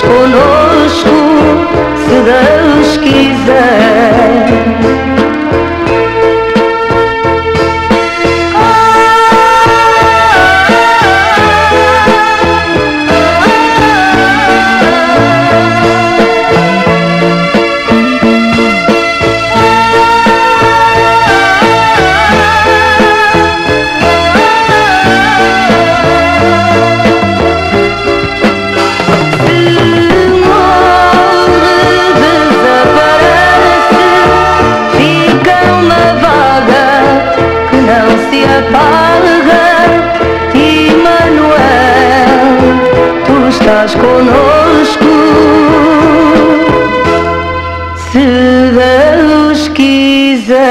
conosco, se Deus quiser. estás conosco. Se Deus quiser.